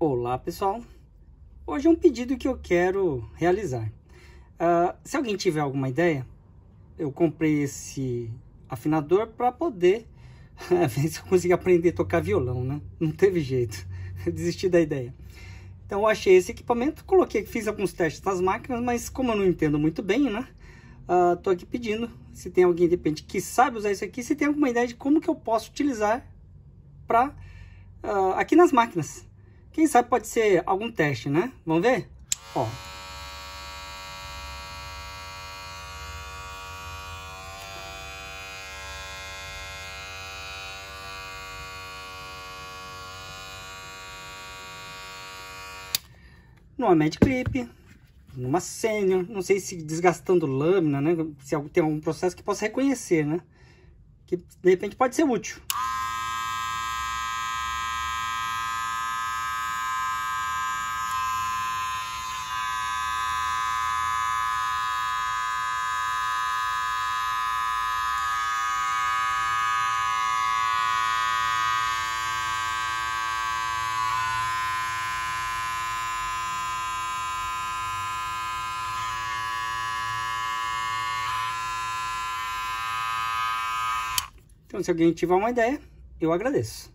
Olá pessoal, hoje é um pedido que eu quero realizar. Uh, se alguém tiver alguma ideia, eu comprei esse afinador para poder ver se eu consigo aprender a tocar violão, né? Não teve jeito, desisti da ideia. Então eu achei esse equipamento, coloquei, fiz alguns testes nas máquinas, mas como eu não entendo muito bem, né? Uh, tô aqui pedindo, se tem alguém de repente que sabe usar isso aqui, se tem alguma ideia de como que eu posso utilizar para uh, ah, aqui nas máquinas. Quem sabe pode ser algum teste, né? Vamos ver? Ó. Numa Mad Clip, numa Senior, não sei se desgastando lâmina, né? Se tem algum processo que possa reconhecer, né? Que de repente pode ser útil. Então, se alguém tiver uma ideia, eu agradeço.